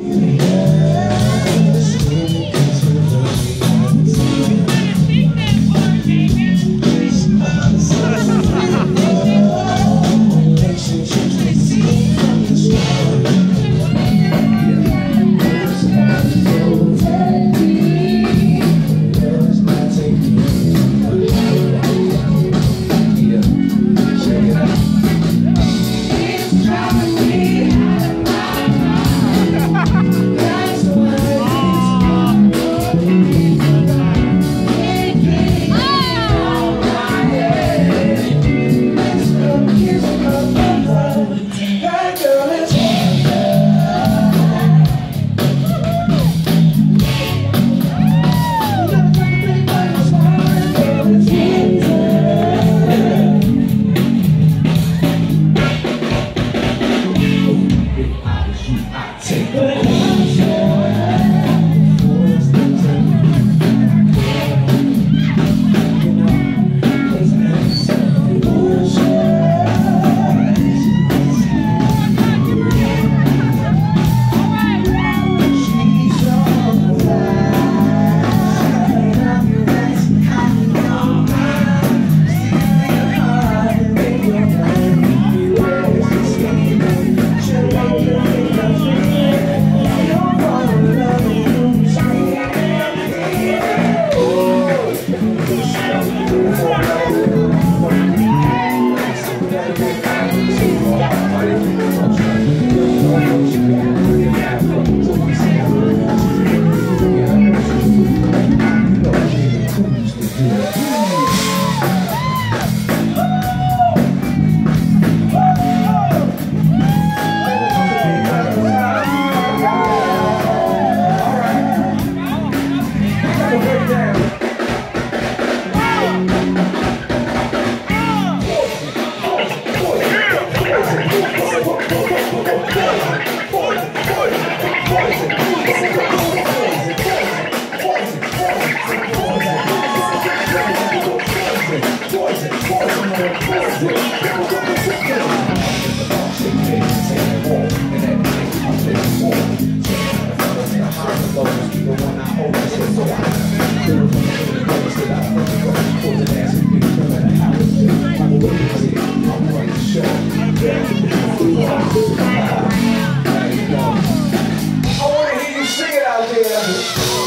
Amen. Take Yeah. Thank you.